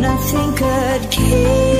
Nothing could keep